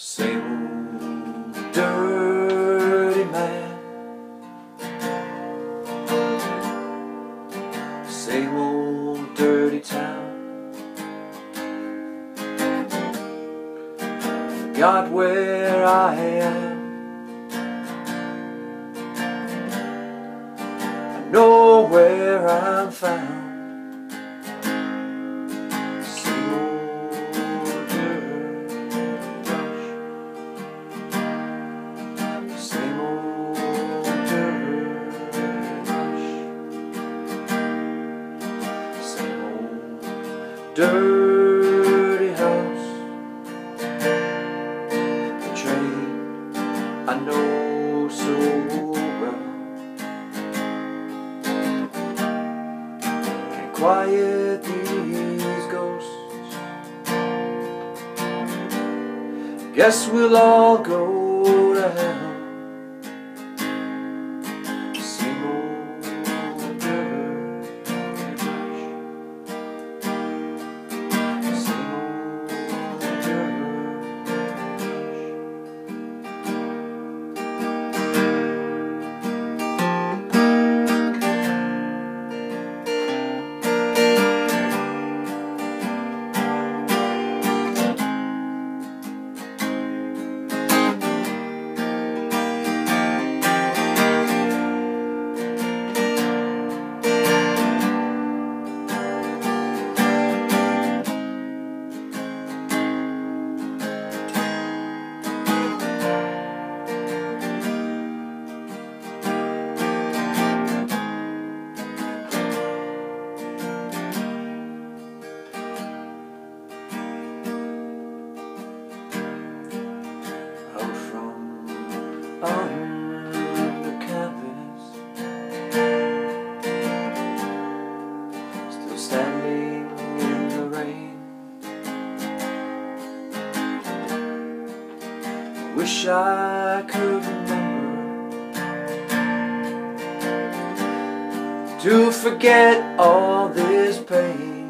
Same old dirty man. Same old dirty town. Forgot where I am. I know where I'm found dirty house. The train I know so well. Can quiet these ghosts. Guess we'll all go to hell Wish I could remember to forget all this pain.